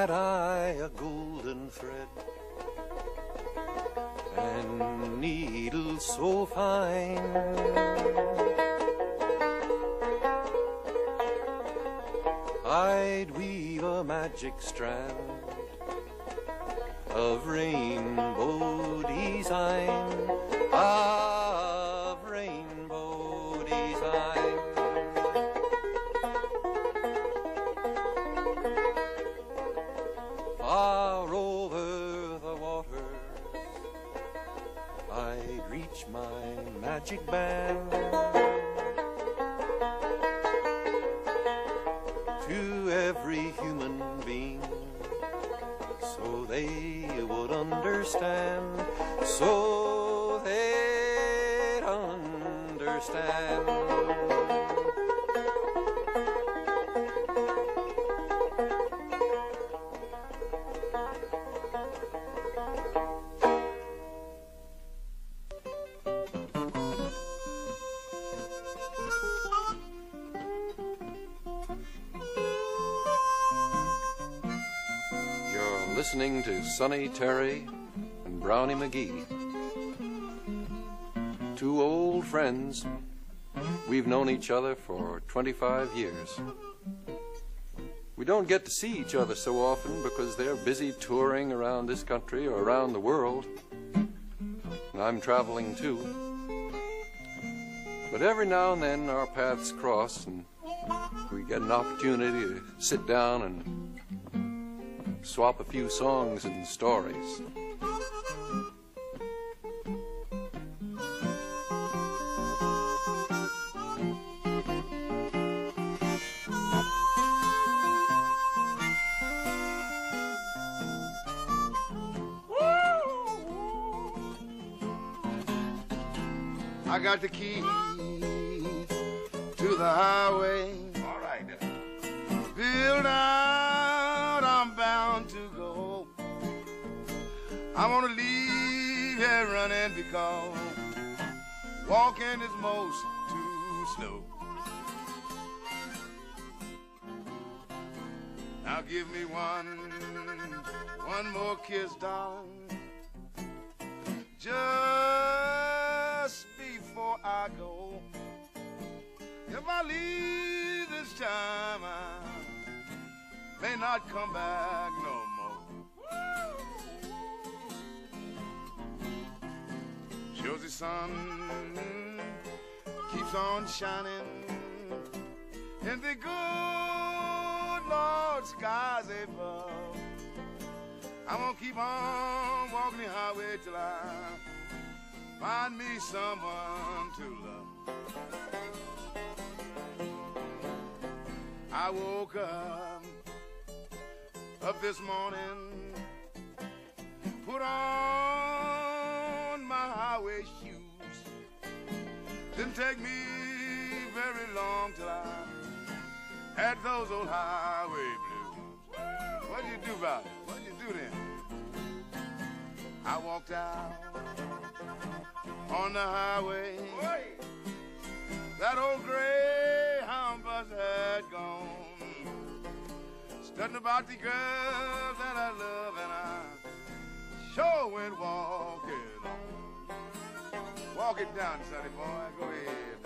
had I a golden thread and needles so fine. I'd weave a magic strand of rainbow design, of listening Terry and Brownie McGhee. Two old friends. We've known each other for 25 years. We don't get to see each other so often because they're busy touring around this country or around the world. And I'm traveling too. But every now and then our paths cross and we get an opportunity to sit down and swap a few songs and stories. I got the key walking is most too slow. Now give me one, one more kiss, darling. Just before I go. If I leave this time, I may not come back no more. The sun keeps on shining in the good Lord skies above. I'm gonna keep on walking the highway till I find me someone to love. I woke up up this morning, put on my highway shoes. Didn't take me very long till I had those old highway blues. What'd you do about it? What'd you do then? I walked out on the highway. That old greyhound bus had gone. Studying about the girls that I love, and I sure went walking on. Walk it down, sonny boy. Go ahead.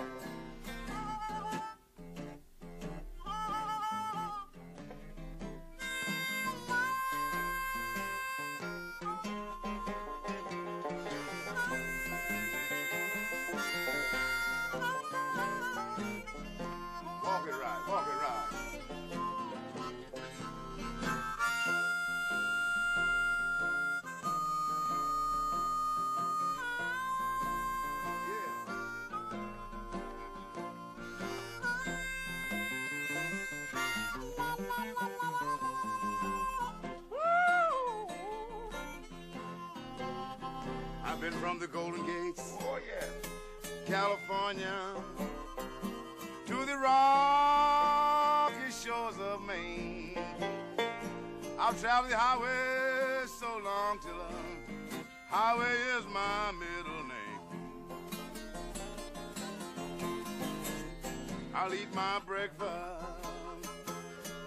My breakfast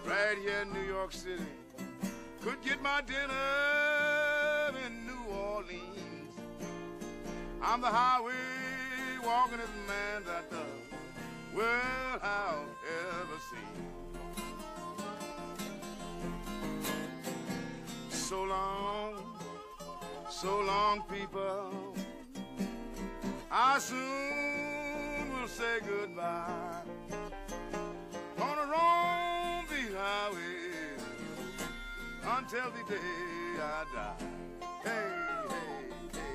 right here in New York City. could get my dinner in New Orleans. I'm the highway walking as man that the world have ever seen. So long, so long, people. I soon will say goodbye. Gonna roam these highways ah until the day I die. Hey, hey, hey,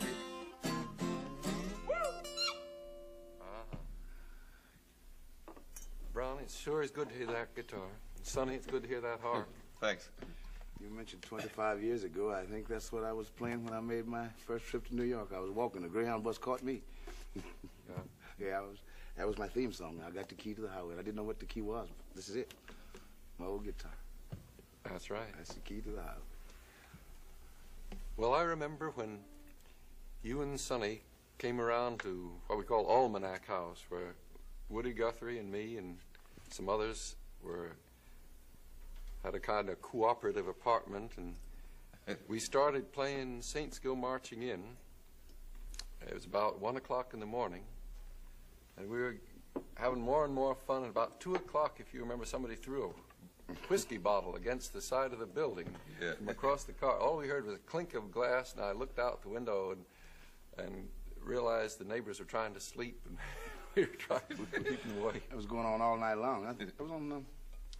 hey. Uh-huh. Brownie, it sure is good to hear that guitar. Sonny, it's good to hear that harp. Thanks. You mentioned 25 years ago. I think that's what I was playing when I made my first trip to New York. I was walking. The Greyhound bus caught me. Yeah. Yeah, I was. That was my theme song. I got the key to the highway. I didn't know what the key was. This is it. My old guitar. That's right. That's the key to the highway. Well, I remember when you and Sonny came around to what we call Almanac House, where Woody Guthrie and me and some others were had a kind of cooperative apartment, and we started playing Saints Go Marching In. It was about one o'clock in the morning, and we were having more and more fun. At about two o'clock, if you remember, somebody threw a whiskey bottle against the side of the building Yeah. from across the car. All we heard was a clink of glass, and I looked out the window and and realized the neighbors were trying to sleep, and we were trying to keep them awake. It was going on all night long. I, it was on. Um,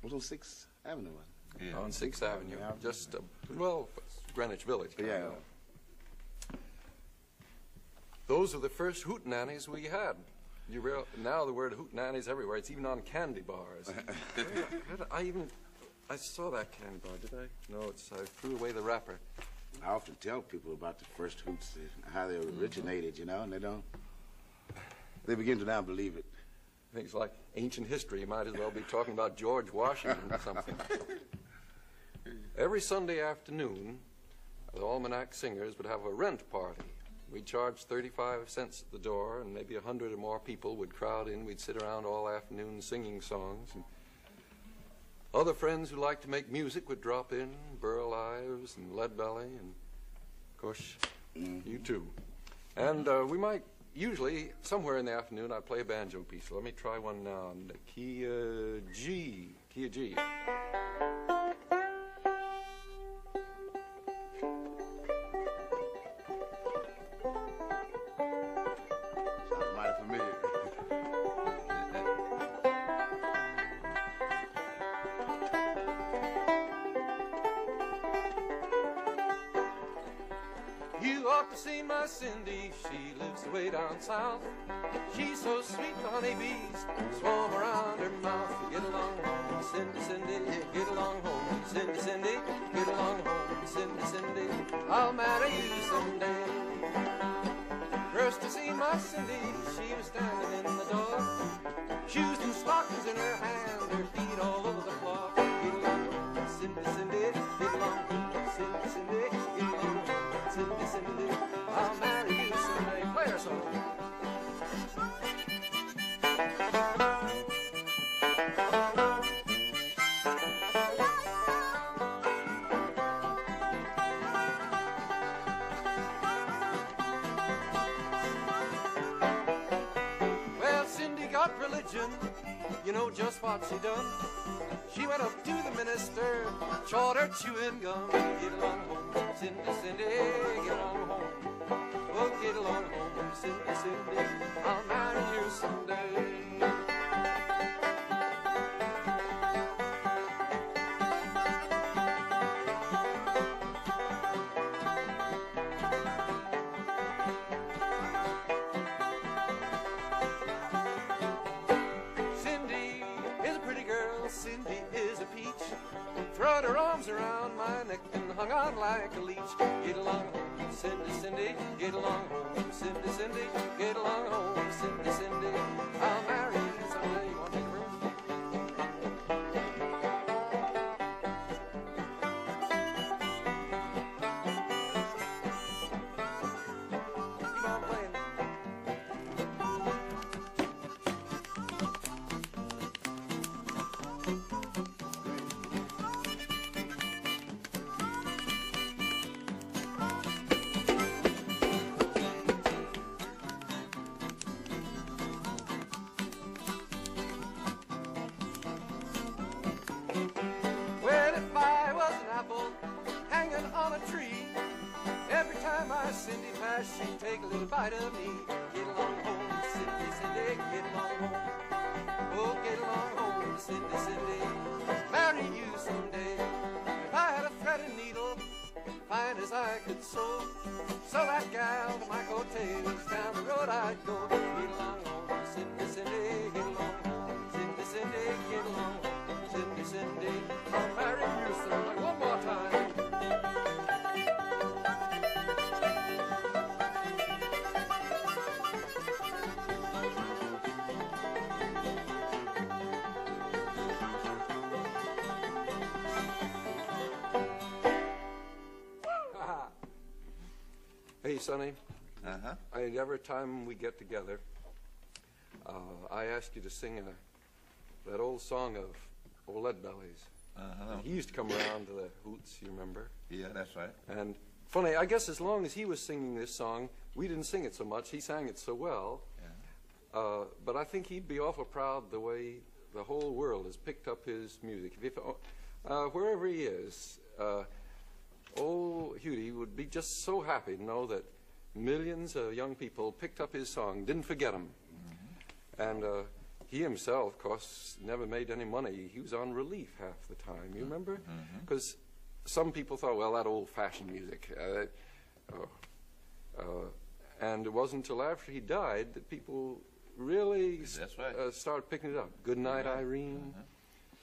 it was on Sixth Avenue. Wasn't Yeah. on Sixth Avenue, Yeah. just uh, well, Greenwich Village. it? kinda. Yeah. Those are the first hootenannies we had. You real now the word hootenannies everywhere. It's even on candy bars. Where- I even I saw that candy bar. Did I? No, it's I threw away the wrapper. I often tell people about the first hoots, uh, how they originated, you know, and they don't. They begin to now believe it. Things like ancient history. You might as well be talking about George Washington or something. Every Sunday afternoon, the Almanac Singers would have a rent party. We'd charge 35 cents at the door, and maybe a hundred or more people would crowd in. We'd sit around all afternoon singing songs. And other friends who liked to make music would drop in, Burl Ives and Lead Belly, and of course, you too. And uh, we might, usually, somewhere in the afternoon, I'd play a banjo piece. Let me try one now. Key uh, G. Key G. Cindy. I'll marry you someday. First to see my Cindy, she was standing in the door. Shoes and stockings in her hand, just what she done. She went up to the minister, chawed her chewing gum. Get along home, Cindy, Cindy, get along home. Oh, get along home, Cindy, Cindy. I'll marry you someday. Get along home, Cindy, as Sonny. Uh-huh. I, every time we get together, uh, I ask you to sing a, that old song of Old Lead Bellies. Uh-huh. He used to come around to the hoots, you remember? Yeah, that's right. And funny, I guess as long as he was singing this song, we didn't sing it so much. He sang it so well. Yeah. Uh, but I think he'd be awful proud the way the whole world has picked up his music. If, uh, wherever he is, uh, old Huddie would be just so happy to know that millions of young people picked up his song, didn't forget him. And uh, he himself, of course, never made any money. He was on relief half the time. You remember? Because some people thought, well, that old-fashioned music. Uh, oh, uh, and it wasn't until after he died that people really right. uh, started picking it up. Good night, Irene.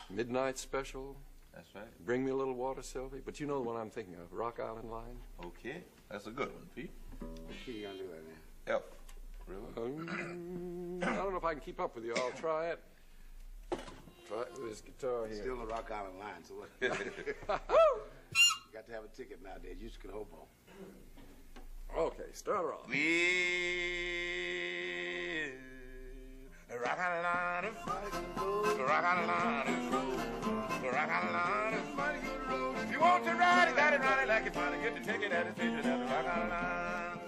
Midnight Special. That's right. Bring me a little water, Sylvie. But you know the one I'm thinking of, Rock Island Line. Okay. That's a good one, Pete. What key you gonna do that in? F. Really? Um, I don't know if I can keep up with you. I'll try it. Try it with this guitar here. Still the Rock Island line, so what? Got to have a ticket nowadays. You just can hope on. Okay, start her off. Well, rock on line, rock on line, rock on line. If you want to ride it, got it, ride it like you it. Get the ticket at the station at the rock on line.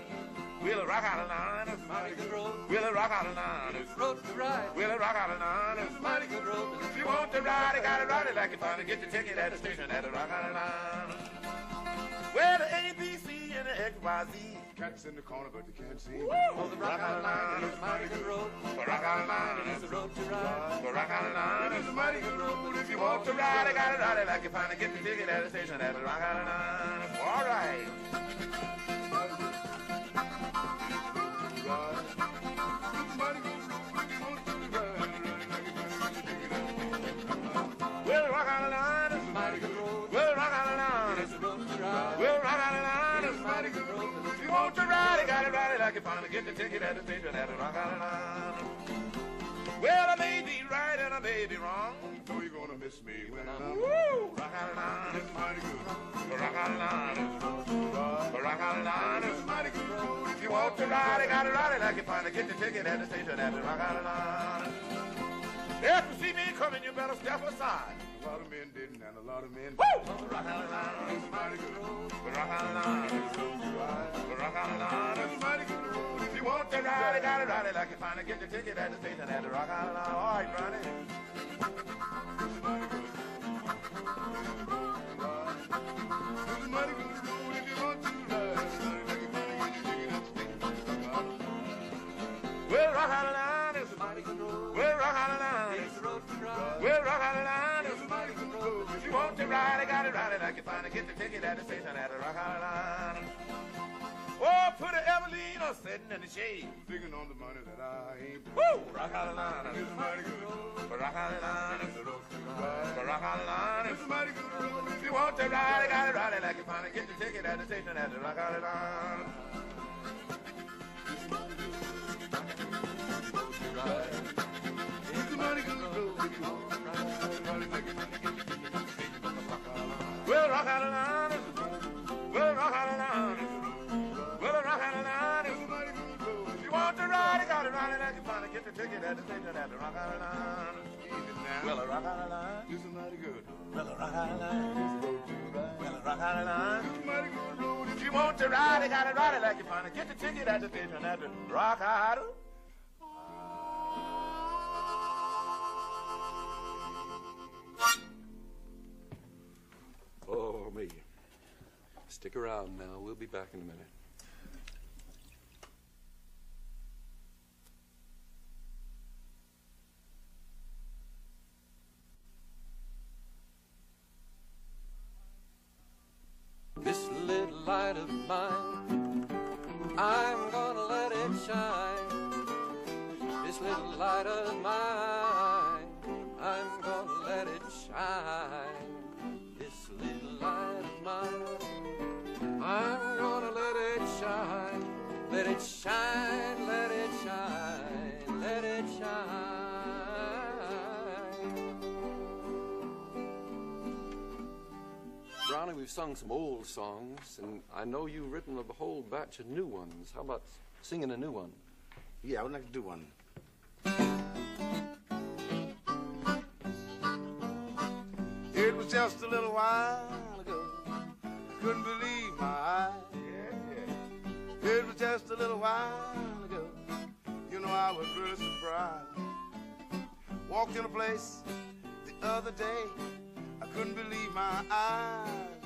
We'll rock on line, it's Mighty good road, we'll rock on line. it's road to ride. We'll rock on line. it's Mighty good road. If you want to ride it, got it, ride it like you it. Get the ticket at the station at the rock on line. Well, the A, B, C, and the X, Y, Z. Cats in the corner, but you can't see. Oh, the Rock Island Line is a mighty good road. Rock on line. It's the road to ride. Go rock on the line, it's a mighty good road. If you want to ride it, got it, ride it like you find it. Get the ticket at the station at the rock on the line. All right. We'll rock on the line, it's a Mighty good road. We'll rock on the the road to ride. We'll rock on the line, it's a mighty good road. Got it, ride it like you find it. Get the ticket at the station at the rock on the line. Well, I may be right and I may be wrong. So you're gonna miss me when I'm Woo! Rock It's mighty good. rock on the line, rock on the line. It's mighty good. If you want to ride it, got to ride it like you find it. Get the ticket at the station at the rock. If you see me coming, you better step aside. A lot of men didn't, and a lot of men. Woo! Rock on the line, It's mighty good rock on the line, rock on the line. It's mighty good. If you want to ride it, got to ride it like you it. Get the ticket at the station at the rock line. All right, Ronnie. We'll rock on the line. It's a Mighty good road. We'll rock on the line. It's the road to ride. Rock line. It's mighty good road. If you want to ride it, got to ride it you find it. Get the ticket at the station at the rock on the line. Oh, put a Evelina sitting in the shade. Digging on the money that I ain't. Woo! Rock on the line. It's mighty good road. Rock on the line. It's the road to ride. Rock on the line. It's mighty good road. If you want to ride it, got to ride it like you find it. Get the ticket at the station at the rock on the line. It's mighty good road if you want to ride it like you find it. Get the ticket at the station at the rock on the line. We'll rock on the line. We'll rock on line. We'll rock line. It's mighty good road. If you want to ride it, got to ride it like you. Get the ticket at the station at the rock on the line. Easy now. We'll rock on the line. Is mighty good. We'll rock on the line. It's the road to ride. We'll rock on the line. It's mighty good road if you want to ride it, got to ride it like you find it. Get the ticket at the station at the rock on Oh, me. Stick around now. We'll be back in a minute. Sung some old songs, and I know you've written a whole batch of new ones. How about singing a new one? Yeah, I would like to do one. It was just a little while ago. I Couldn't believe my eyes. It was just a little while ago. You know, I was really surprised. Walked in a place the other day. I couldn't believe my eyes.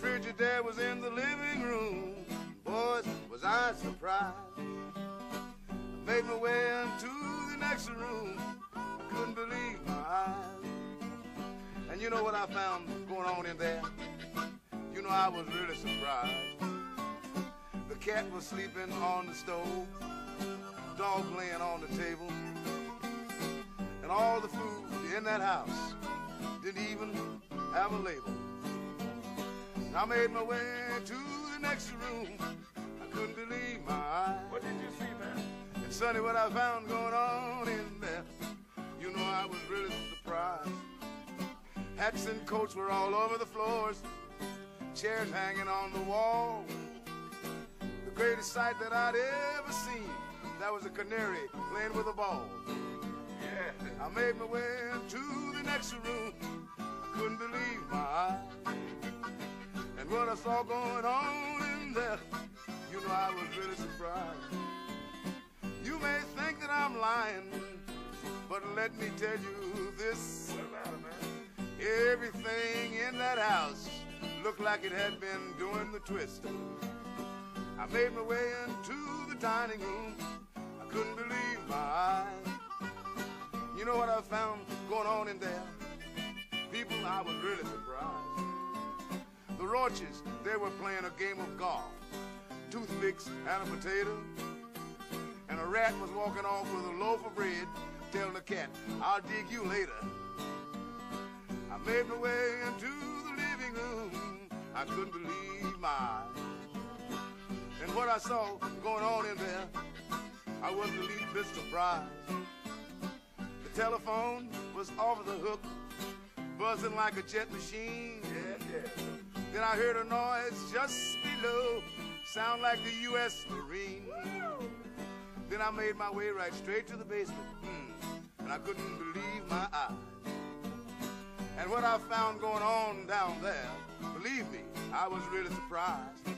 Frigidaire was in the living room. Boys, was I surprised. I made my way into the next room. I couldn't believe my eyes. And you know what I found going on in there? You know, I was really surprised. The cat was sleeping on the stove, dog laying on the table, and all the food in that house didn't even have a label. I made my way to the next room. I couldn't believe my eyes. What did you see, man? And Sonny, what I found going on in there, you know I was really surprised. Hats and coats were all over the floors, chairs hanging on the wall. The greatest sight that I'd ever seen, that was a canary playing with a ball. Yeah. I made my way to the next room. I couldn't believe my eyes. And what I saw going on in there, you know I was really surprised. You may think that I'm lying, but let me tell you this. About man? Everything in that house looked like it had been doing the twist. I made my way into the dining room. I couldn't believe my eyes. You know what I found going on in there? People, I was really surprised. The Roaches, they were playing a game of golf. Toothpicks and a potato. And a rat was walking off with a loaf of bread, telling the cat, I'll dig you later. I made my way into the living room. I couldn't believe my eyes. And what I saw going on in there, I wasn't the least bit surprised. The telephone was off the hook, buzzing like a jet machine. Yeah, yeah. Then I heard a noise just below, sound like the U.S. Marine. Then I made my way right straight to the basement, hmm, and I couldn't believe my eyes. And what I found going on down there, believe me, I was really surprised.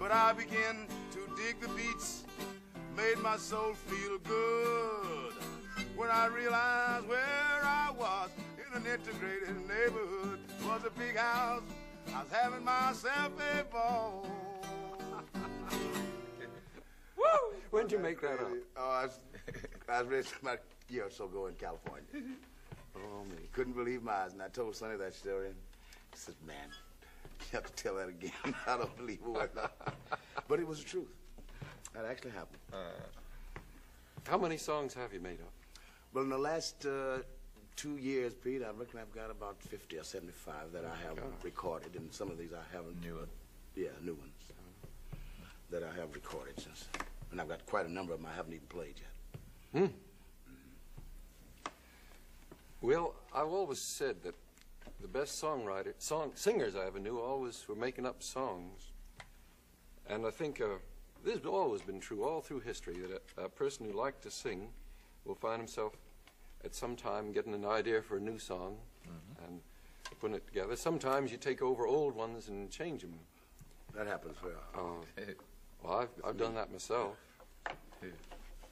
But I began to dig the beats, made my soul feel good. When I realized where I was in an integrated neighborhood, was a big house. I was having myself a ball. Woo! When'd you make that up? Oh, I was, I was raised about a year or so ago in California. Oh, man. Couldn't believe my eyes, and I told Sonny that story. And he said, "Man, you have to tell that again. I don't believe it was not." but it was the truth. That actually happened. How many songs have you made up? Well, in the last uh, two years, Pete, I reckon I've got about 50 or 75 that I have God. recorded, and some of these I haven't. New one. Yeah, new ones that I have recorded since. And I've got quite a number of them I haven't even played yet. Well, I've always said that the best songwriter, song singers I ever knew, always were making up songs. And I think uh, this has always been true all through history that a, a person who liked to sing will find himself at some time getting an idea for a new song and putting it together. Sometimes you take over old ones and change them. That happens for Uh, well, I've, I've done that myself.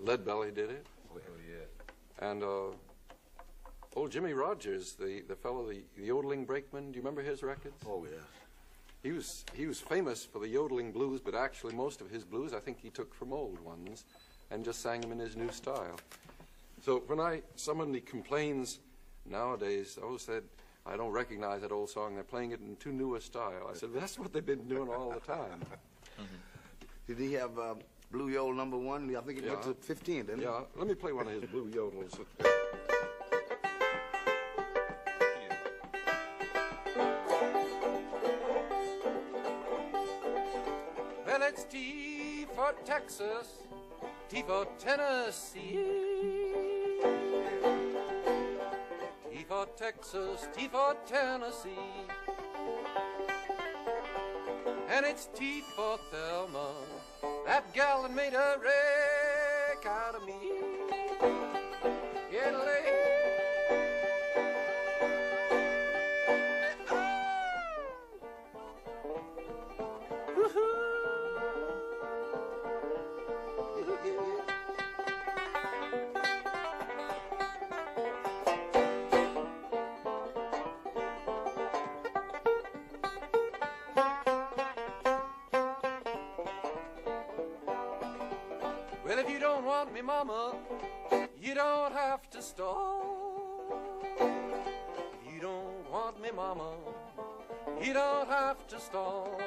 Lead Belly did it. Oh, yeah. And uh, old Jimmie Rodgers, the, the fellow, the, the yodeling brakeman, do you remember his records? Oh, yeah. He was he was famous for the yodeling blues, but actually most of his blues I think he took from old ones and just sang them in his new style. So when I somebody complains nowadays, oh said I don't recognize that old song, they're playing it in too new a style. I said that's what they've been doing all the time. Did he have um, Blue Yodel number one. I think it Yeah. went to 15, didn't it? Yeah, let me play one of his blue yodels. Well, it's T for Texas, T for Tennessee. Texas, T for Tennessee. And it's T for Thelma, that gal made a wreck Mama, you don't have to stall.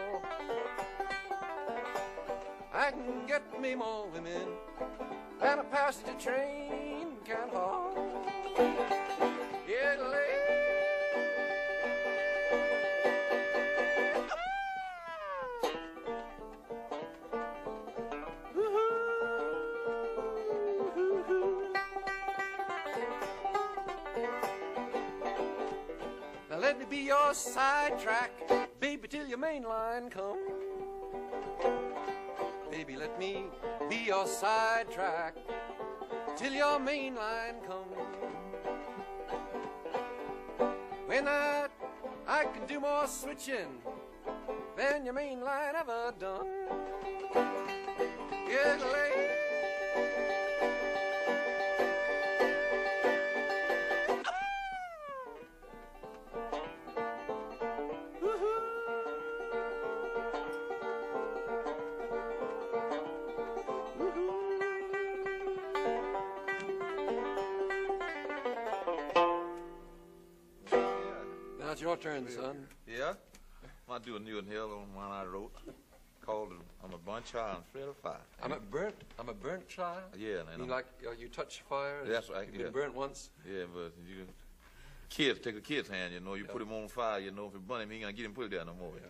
I can get me more women than a passenger train can haul. Sidetrack till your main line come. When I I can do more switching than your main line ever done. Do a new one here on one I wrote called I'm a Burnt Child and Afraid of Fire. I'm a burnt. I'm a burnt child. Yeah, I and mean, like uh, you touch fire. That's right, You've yeah. been burnt once. yeah, but you kids take a kid's hand, you know, you put him on fire, you know, if it burn him, he ain't gonna get him put it there no more. Yeah.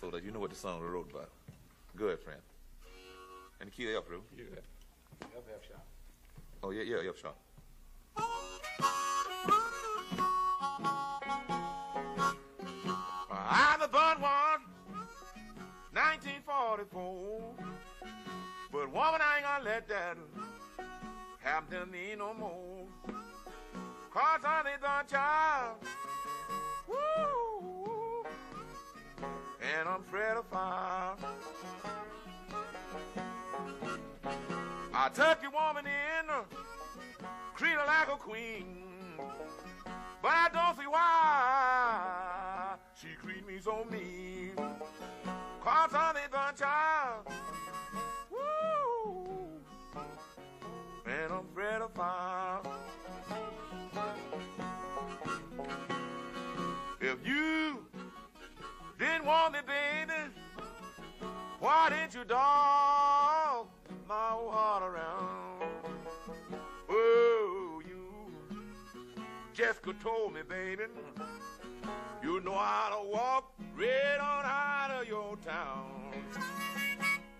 So that you know what the song I wrote about. Good friend. And the kid up, bro. You, Oh yeah, yeah, yeah, sure. 1944. But woman, I ain't gonna let that happen to me no more. Cause I need a child. Woo! And I'm fire. I took the woman in, uh, treat her like a queen. But I don't see why she treat me so mean. Cause I'm a burnt child. Woo! And I'm afraid of fire. If you didn't want me, baby, why didn't you dog my heart around? Oh, you Jessica told me, baby, you know how to walk right on out of your town.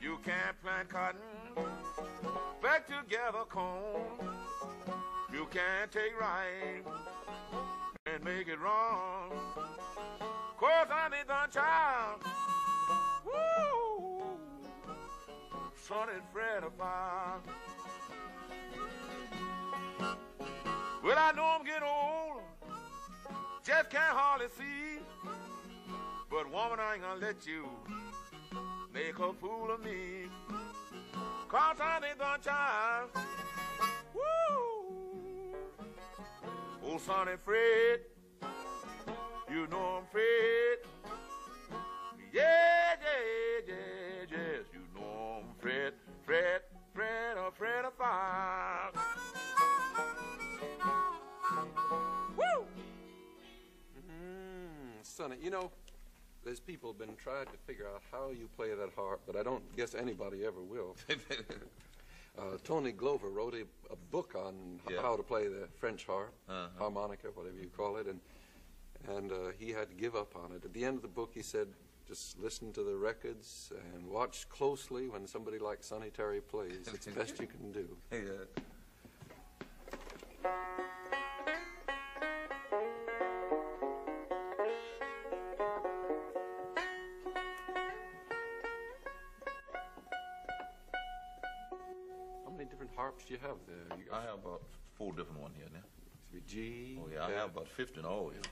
You can't plant cotton, back together corn. You can't take right and make it wrong. Cause I'm done child. Woo! Son and Fred of fire. Well, I know I'm getting old, just can't hardly see. But woman, I ain't gonna let you make a fool of me. Cause I'm a done child. Woo! Oh, son and Fred, you know I'm Fred. Yeah, yeah, yeah, yes, you know I'm Fred, Fred, Fred, a Fred of fire. Sonny, you know, there's people have been trying to figure out how you play that harp, but I don't guess anybody ever will. Uh, Tony Glover wrote a, a book on Yeah. how to play the French harp, Uh-huh. harmonica, whatever you call it, and and uh, he had to give up on it. At the end of the book, he said, "Just listen to the records and watch closely when somebody like Sonny Terry plays. It's the best you can do." yeah. Do you have there? You I have about four different ones here now. G. Oh, yeah, I have about 50 in all, yeah.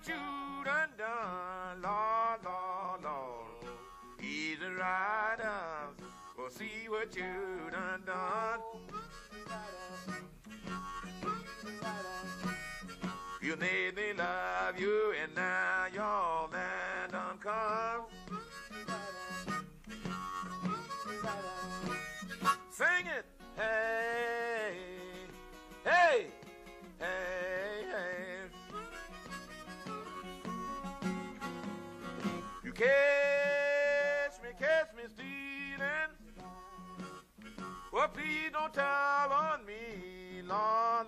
What you done done, Lord, Lord, Lord. Easy rider. Well, see what you done done. You made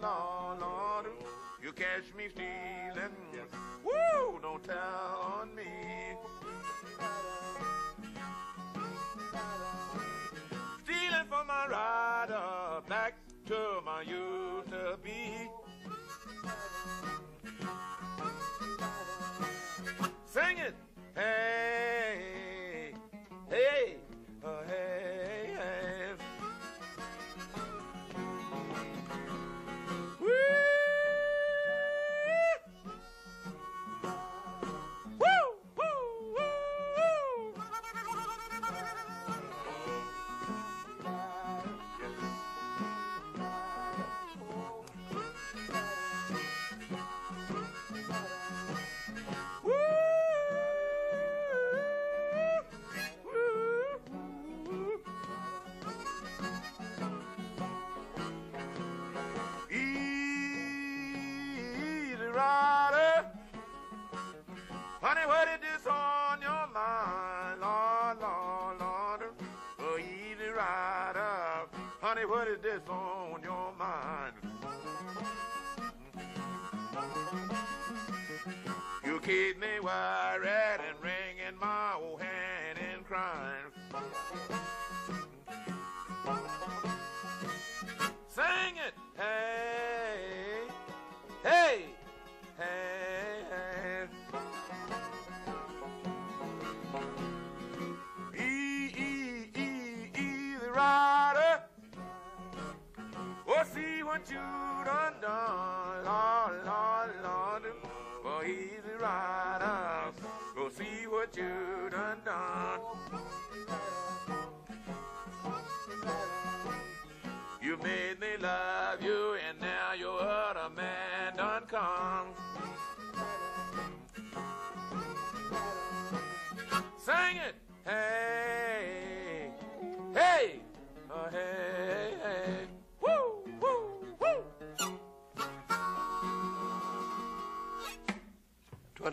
Lord, Lord, Lord. You catch me stealing. Woo, don't tell on me. stealing from my rider back to my used to be. Sing it, hey, This on your mind? You keep me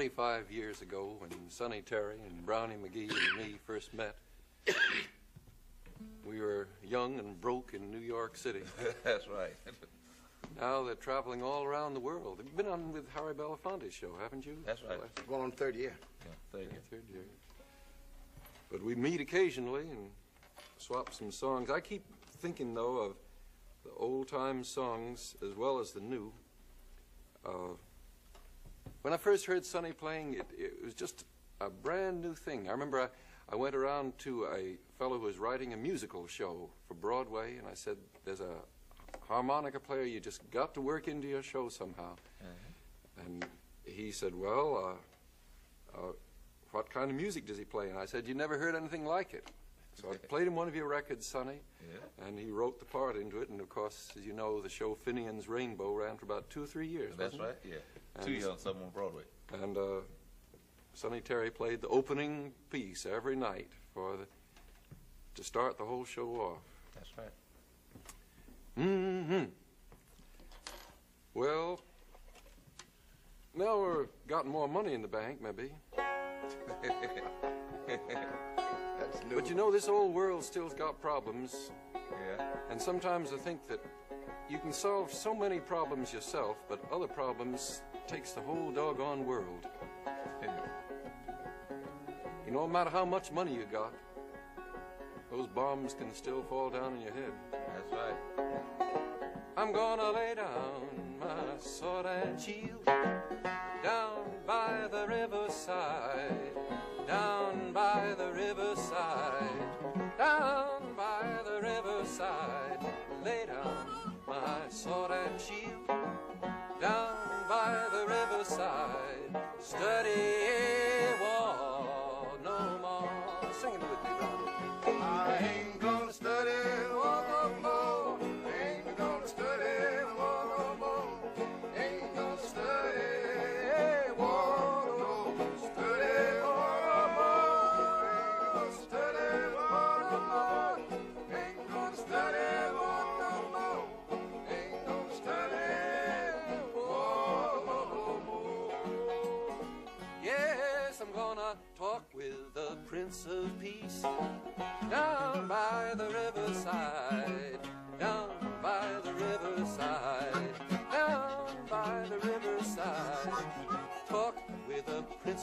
25 years ago, when Sonny Terry and Brownie McGhee and me first met, we were young and broke in New York City. That's right. Now they're traveling all around the world. You've been on with Harry Belafonte's show, haven't you? That's right. Last- Going on third year. Yeah, thank you. third year. But we meet occasionally and swap some songs. I keep thinking, though, of the old time songs as well as the new. Uh, when I first heard Sonny playing, it, it was just a brand new thing. I remember I, I went around to a fellow who was writing a musical show for Broadway, and I said, There's a harmonica player you just got to work into your show somehow. And he said, Well, uh, uh, what kind of music does he play? And I said, You never heard anything like it. So I played him one of your records, Sonny, Yeah. and he wrote the part into it. And of course, as you know, the show Finian's Rainbow ran for about two or three years. That's wasn't it? right, yeah. Two young something on Broadway. And uh, Sonny Terry played the opening piece every night for the to start the whole show off. That's right. hmm Well, now we're gotten more money in the bank, maybe. That's new. But you know, this old world still's got problems, Yeah. and sometimes I think that you can solve so many problems yourself, but other problems takes the whole doggone world. You know, no matter how much money you got, those bombs can still fall down on your head. That's right. I'm gonna lay down my sword and shield down by the riverside, down by the riverside, down by the riverside. Lay down my sword and shield the riverside.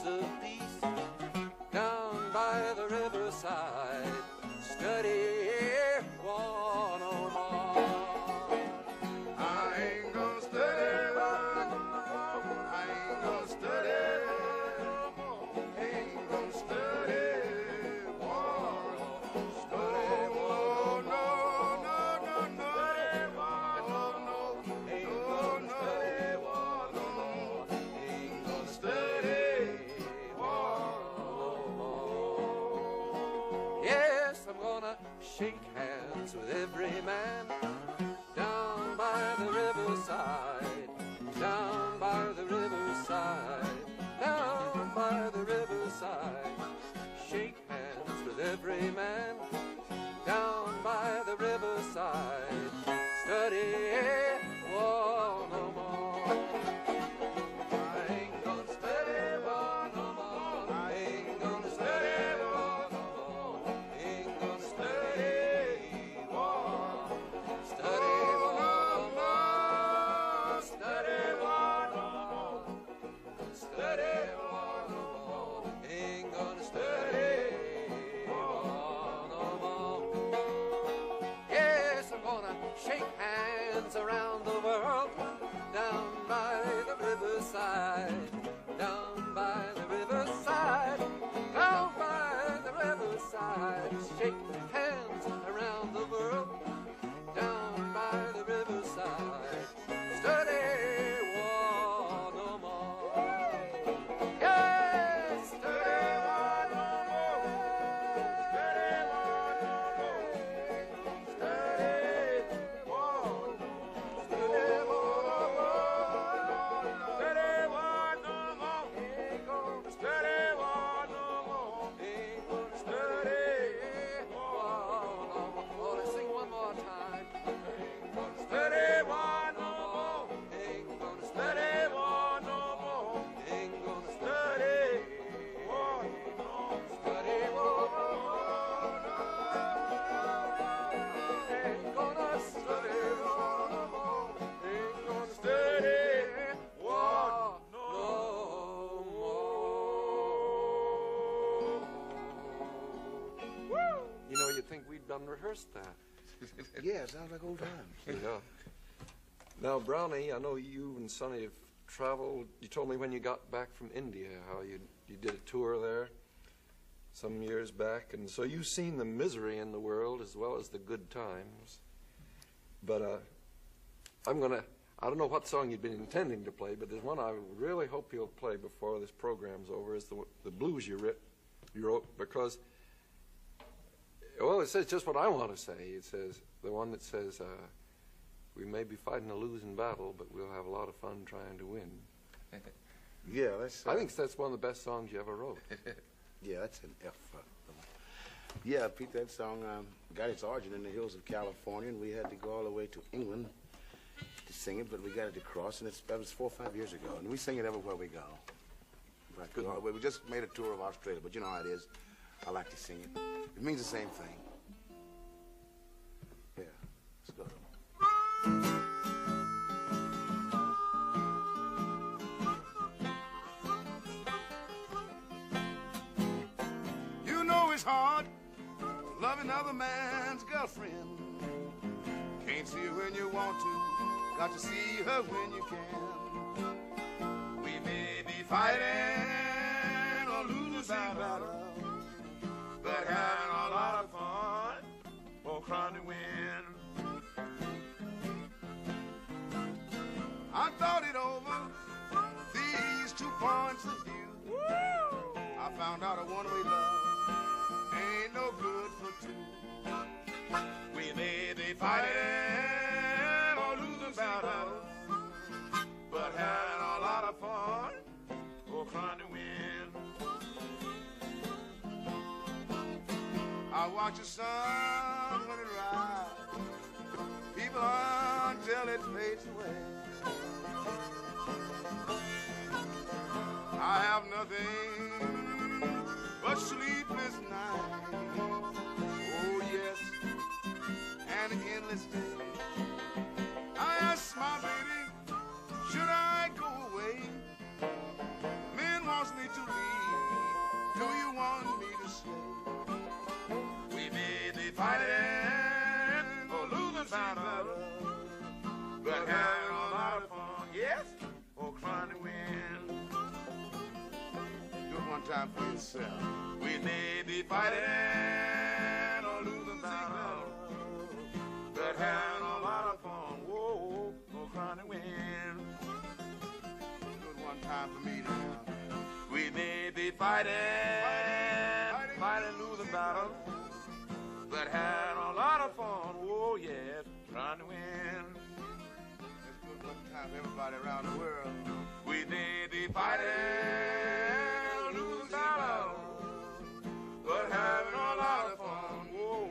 Of Peace know, you'd think we'd done rehearsed that. Yeah, sounds like old times. Yeah. Now, Brownie, I know you and Sonny have traveled. You told me when you got back from India how you you did a tour there some years back, and so you've seen the misery in the world as well as the good times. But uh, I'm going to, I don't know what song you've been intending to play, but there's one I really hope you'll play before this program's over, is the, the blues you wrote, you wrote, because, well, it says just what I want to say. It says, the one that says, uh, we may be fighting a losing battle, but we'll have a lot of fun trying to win. Yeah, that's. Uh, I think that's one of the best songs you ever wrote. Yeah, that's an F. Uh, yeah, Pete, that song um, got its origin in the hills of California, and we had to go all the way to England to sing it, but we got it across, and it's, that was four or five years ago, and we sing it everywhere we go. Right, all. We just made a tour of Australia, but you know how it is. I like to sing it. It means the same thing. Yeah, let's go. You know it's hard loving another man's girlfriend. Can't see her when you want to, got to see her when you can. We may be fighting or losing but having a lot of fun or trying to win. I thought it over, these two points of view. I found out a one-way love ain't no good for two. We may be fighting watch the sun when it rises, people until it fades away. I have nothing but sleepless nights. Oh yes, and an endless day. Having a lot of fun. Yes, or trying to win. Do it one time for yourself. We may be fighting or losing battle, but having a lot of fun. Whoa, or trying to win. Do it one time for me now. We may be fighting, fighting, losing battle, but having a lot of fun. Oh yes, trying to win. Time, everybody around the world. We may be fighting, losing battle, but having a lot of fun. Whoa,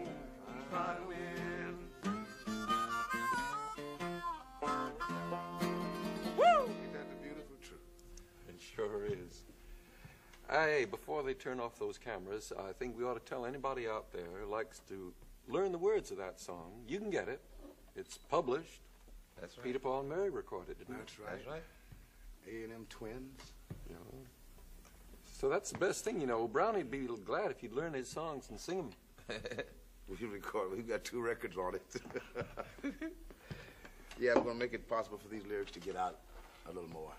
trying to win. Woo! Ain't that the beautiful truth? It sure is. Hey, before they turn off those cameras, I think we ought to tell anybody out there who likes to learn the words of that song. You can get it. It's published. That's right. Peter, Paul, and Mary recorded it. That's right. That's right. A&M twins. You know. So that's the best thing, you know. Brownie'd be glad if you'd learn his songs and sing them. We record. We've got two records on it. yeah, we're gonna make it possible for these lyrics to get out a little more.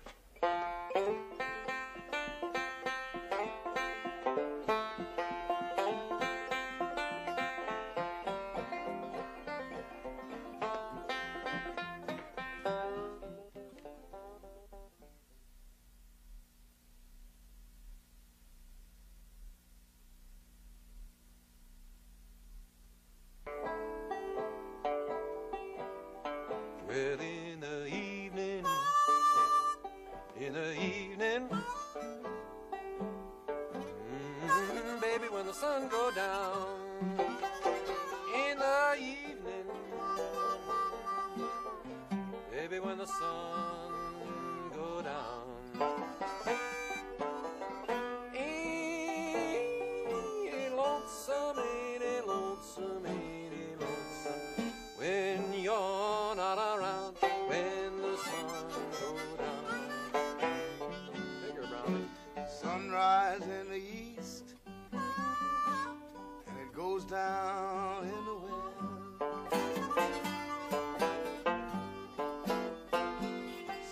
sunrise in the east, and it goes down in the west.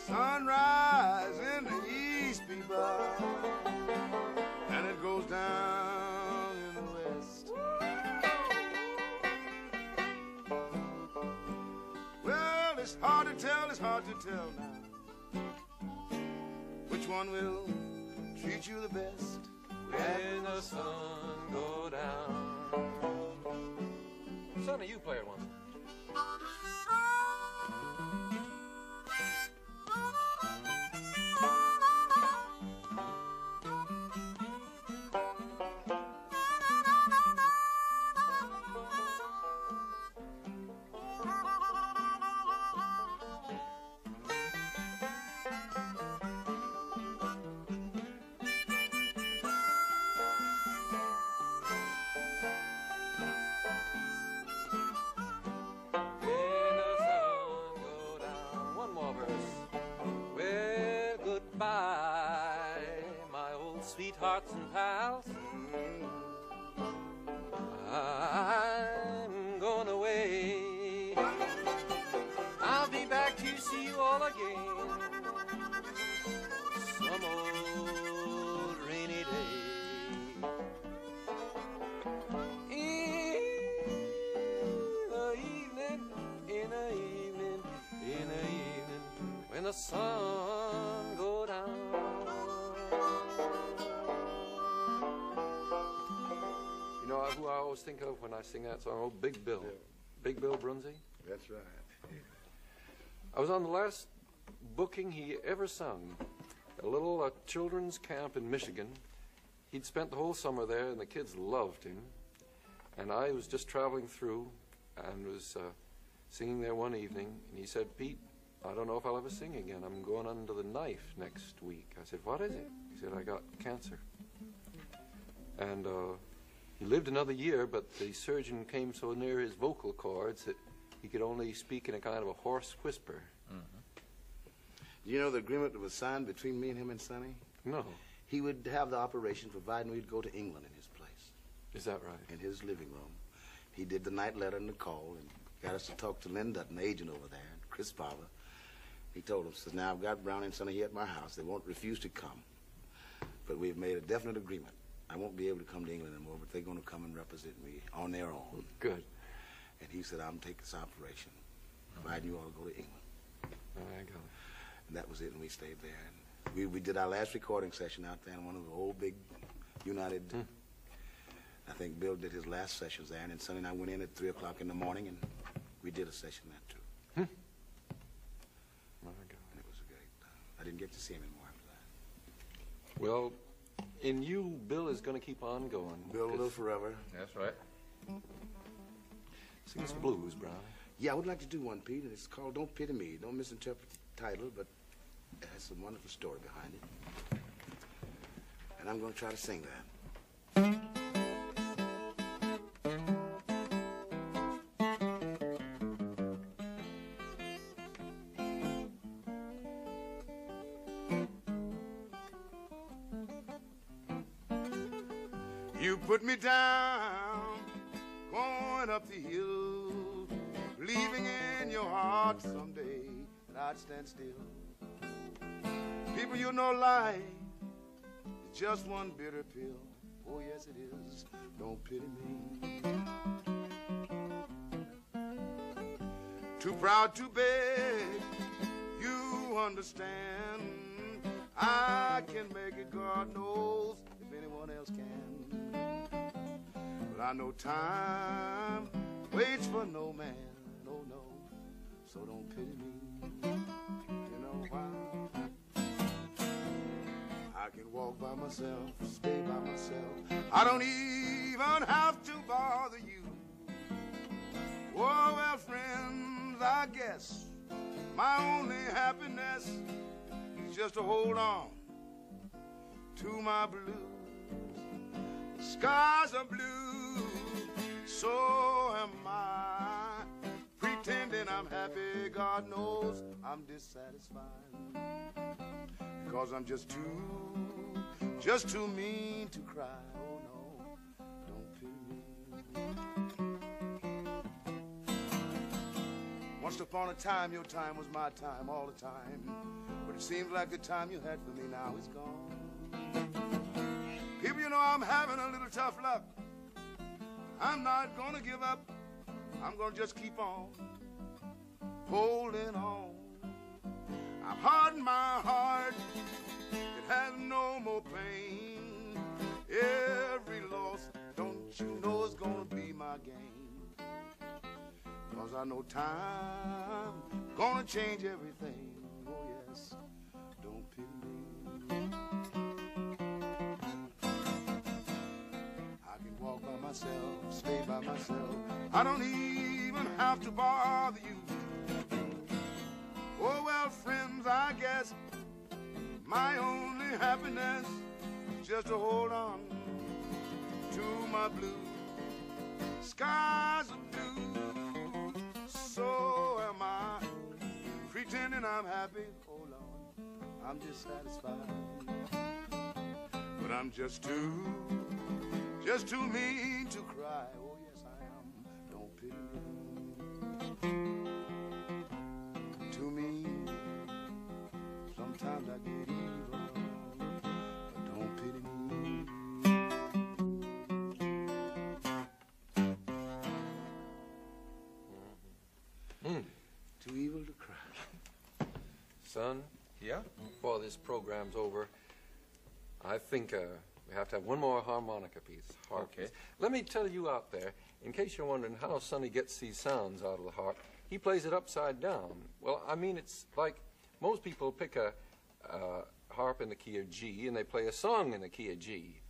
Sunrise in the east, people, and it goes down in the west. Well, it's hard to tell, it's hard to tell now which one will treat you the best? When the sun go down. Sonny, you play it once. When the sun go down. You know who I always think of when I sing that song? Oh, Big Bill. Big Bill Broonzy. That's right. I was on the last booking he ever sung, a little uh, children's camp in Michigan. He'd spent the whole summer there, and the kids loved him. And I was just traveling through and was uh, singing there one evening, and he said, Pete, I don't know if I'll ever sing again. I'm going under the knife next week. I said, What is it? He said, I got cancer. And uh, he lived another year, but the surgeon came so near his vocal cords that he could only speak in a kind of a hoarse whisper. Do you know the agreement that was signed between me and him and Sonny? No. He would have the operation providing we'd go to England in his place, Is that right? in his living room. He did the night letter and the call and got us to talk to Lyn Dutton, the agent over there, and Chris Barber. He told us, says, now I've got Brown and Sonny here at my house. They won't refuse to come. But we've made a definite agreement. I won't be able to come to England anymore, but they're going to come and represent me on their own. Good. And he said, I'm taking this operation, providing you all go to England. I got it. And that was it, and we stayed there. And we, we did our last recording session out there in one of the old big United. Hmm. I think Bill did his last sessions there, and then Sonny and I went in at 3 o'clock in the morning, and we did a session there, too. My God. And it was great. I didn't get to see him anymore after that. Well, in you, Bill is going to keep on going. Bill will 'cause- live forever. That's right. Mm-hmm. Sing some blues, Brownie. Yeah, I would like to do one, Pete, and it's called Don't Pity Me. Don't misinterpret the title, but it has some wonderful story behind it. And I'm going to try to sing that. Just one bitter pill. Oh, yes, it is. Don't pity me. Too proud to beg, you understand. I can make it, God knows, if anyone else can. But I know time waits for no man, oh no, so don't pity me. You know why? I can walk by myself, stay by myself. I don't even have to bother you. Oh, well, friends, I guess my only happiness is just to hold on to my blues. Skies are blue, so am I. Pretending I'm happy, God knows I'm dissatisfied. Because I'm just too, just too mean to cry. Oh no, don't pity me. Once upon a time, your time was my time all the time. But it seems like the time you had for me now is gone. People, you know I'm having a little tough luck. I'm not gonna give up. I'm gonna just keep on. Holding on. I've hardened my heart, it has no more pain. Every loss, don't you know it's gonna be my gain? Cause I know time gonna change everything. Oh yes, don't pity me. I can walk by myself, stay by myself. I don't even have to bother you. Oh well, friends, I guess my only happiness is just to hold on to my blue skies of blue. So am I pretending I'm happy. Oh Lord, I'm just satisfied. But I'm just too, just too mean to cry. Sometimes I get evil, but don't pity me. Too evil to cry. Son, Yeah? before this program's over, I think uh, we have to have one more harmonica piece. Harp Okay. piece. Let me tell you out there, in case you're wondering how Sonny gets these sounds out of the harp, he plays it upside down. Well, I mean, it's like most people pick a uh, harp in the key of G and they play a song in the key of G.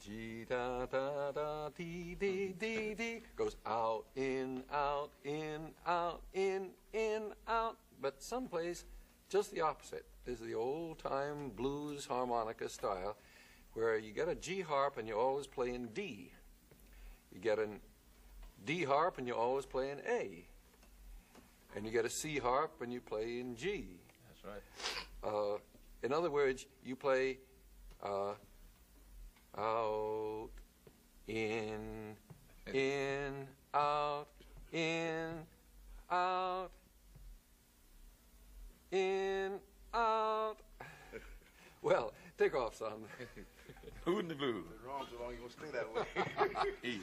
G da da da dee dee dee dee goes out in out in out in in out. But some plays just the opposite. This is the old time blues harmonica style, where you get a G harp and you always play in D. You get an D harp and you always play in A. And you get a C harp and you play in G. That's right. Uh, in other words, you play uh, out, in, in, out, in, out, in, out. Well, take off, son. Who in the blues? Wrong so long, you gonna stay that way. Easy.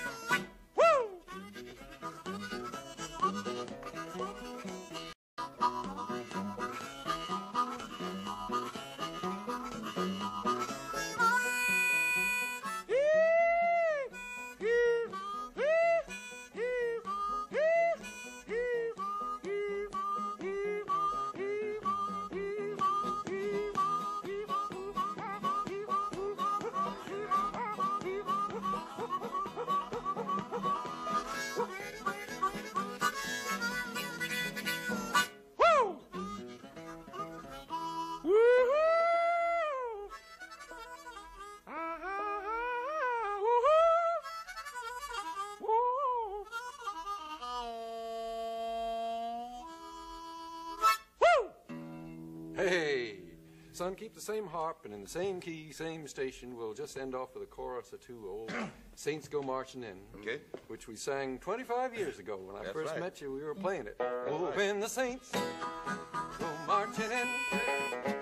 son, keep the same harp and in the same key, same station. We'll just end off with a chorus of two old Saints Go Marching In, okay. which we sang 25 years ago when I That's first right. met you. We were mm. playing it. That's oh, right. when the Saints go marching in.